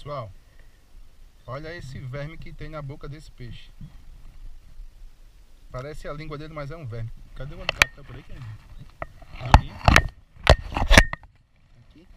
Pessoal, olha esse verme que tem na boca desse peixe. Parece a língua dele, mas é um verme. Cadê o alicate? Tá por aí, Aqui.